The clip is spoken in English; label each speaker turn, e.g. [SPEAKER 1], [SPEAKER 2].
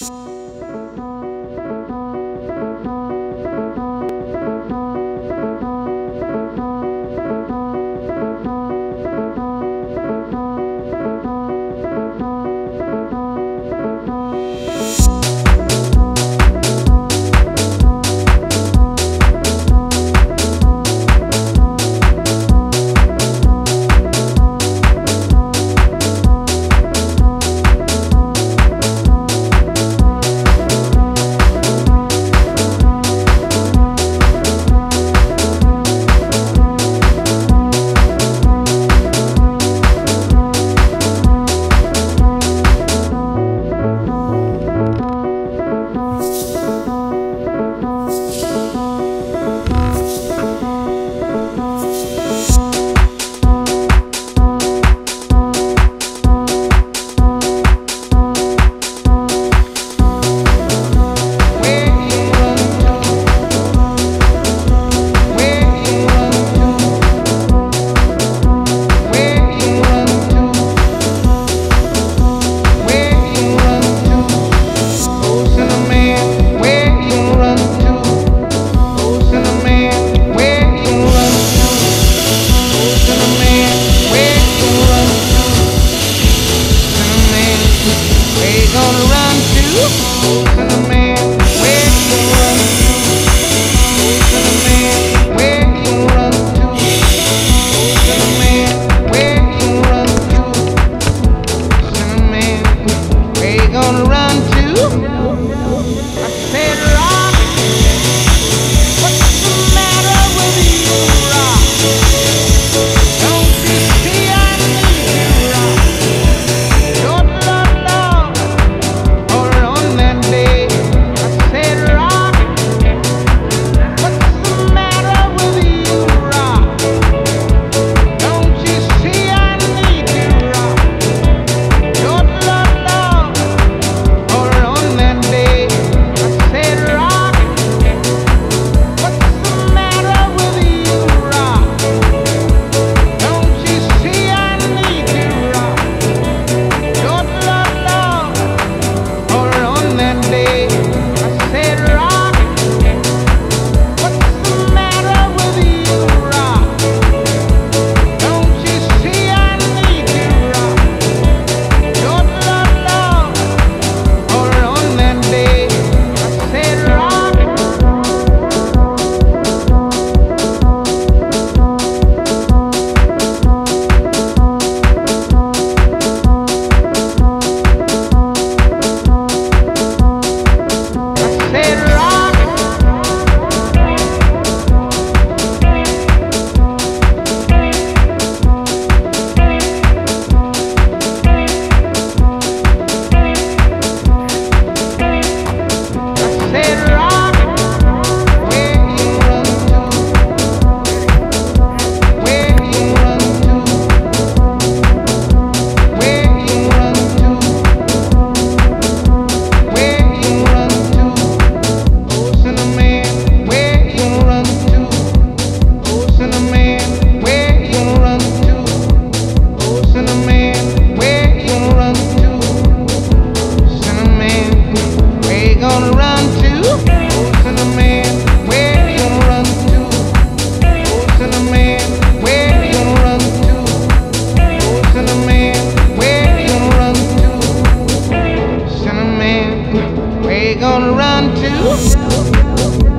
[SPEAKER 1] you gonna gonna run to?